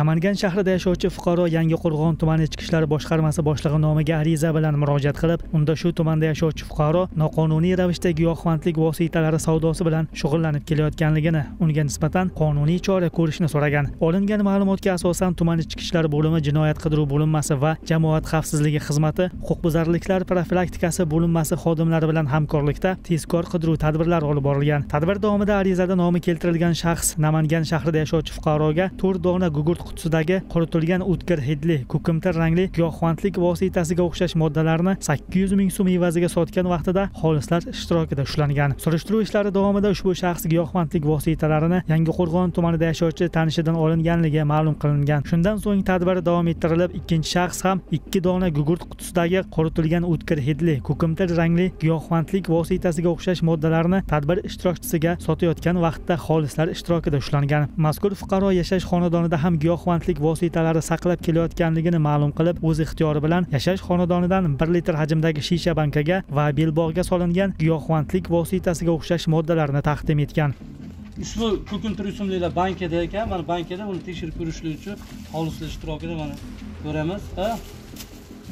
namangan shahrida yashovchi fuqaro yangiqo'rg'on tumani ichki ishlar boshqarmasi boshlig'i nomiga ariza bilan murojaat qilib unda shu tumanda yashovchi fuqaro noqonuniy ravishda giyohvandlik vositalari savdosi bilan shug'ullanib kelayotganligini unga nisbatan qonuniy chora ko'rishni so'ragan. Olingan ma'lumotga asosan tuman ichki ishlar bo'limi jinoyat qidiruv bo'linmasi va jamoat xavfsizligi xizmati huquqbuzarliklar profilaktikasi bo'linmasi xodimlari bilan hamkorlikda tezkor qidiruv tadbirlari olib borilgan. Tadbir davomida arizada nomi keltirilgan shaxs namangan shahrida yashovchi fuqaroga to'rt dona gugurt qutisidagi quritilgan o'tkir hidli ko'kimtir rangli giyohvandlik vositasiga o'xshash moddalarni sakkiz yuz ming so'm evaziga sotgan vaqtida xolislar ishtirokida ushlangan. Surishtiruv ishlari davomida ushbu shaxs giyohvandlik vositalarini yangiqo'rg'on tumanida yashovchi tanishidan olinganligi ma'lum qilingan. Shundan so'ng tadbir davom ettirilib ikkinchi shaxs ham ikki dona gugurt qutisidagi quritilgan o'tkir hidli ko'kimtir rangli giyohvandlik vositasiga o'xshash moddalarni tadbir ishtirokchisiga sotayotgan vaqtda xolislar ishtirokida ushlangan. Mazkur fuqaro yashash xonadonida ham giyoh giyohvandlik vositalari saqlab kelayotganligini ma'lum qilib o'z ixtiyori bilan yashash xonadonidan bir litr hajmdagi shisha bankaga va belbog'ga solingan giyohvandlik vositasiga o'xshash moddalarni taqdim etgan. Ushbu ko'kimtir o'simliklar bankada ekan. Mana bankada uni tekshirib ko'rishlik uchun xolislar ishtirokida mana ko'ramiz.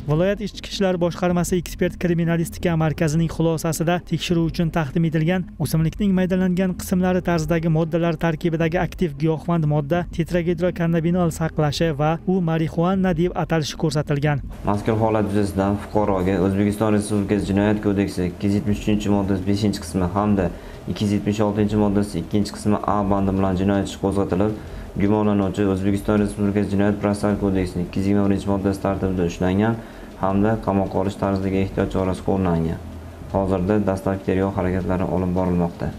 Viloyat ichki ishlar boshqarmasi ekspert kriminalistika markazining xulosasida tekshiruv uchun taqdim etilgan o'simlikning maydalangan qismlari tarzidagi moddalar tarkibidagi aktiv giyohvand modda tetragidrokannabinol saqlashi va u marixuana deb atalishi ko'rsatilgan. Mazkur holat yuzasidan fuqaroga o'zbekiston respublikasi jinoyat kodeksi ikki yuz yetmish uchinchi moddasi beshinchi qismi hamda ikki yuz yetmish oltinchi moddasi ikkinchi qismi a bandi bilan jinoyat ishi qo'zg'atilib gumonlanuvchi o'zbekiston respublikasi jinoyat protsessual kodeksining ikki yuz yigirma birinchi moddasi tartibida ushlangan hamda qamoqqa olish tarzidagi ehtiyot chorasi qo'llangan. Hozirda dastlabki tergov harakatlari olib borilmoqda.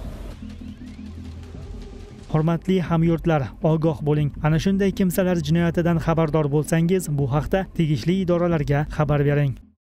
Hurmatli hamyurtlar ogoh bo'ling. Ana shunday kimsalar jinoyatidan xabardor bo'lsangiz bu haqda tegishli idoralarga xabar bering.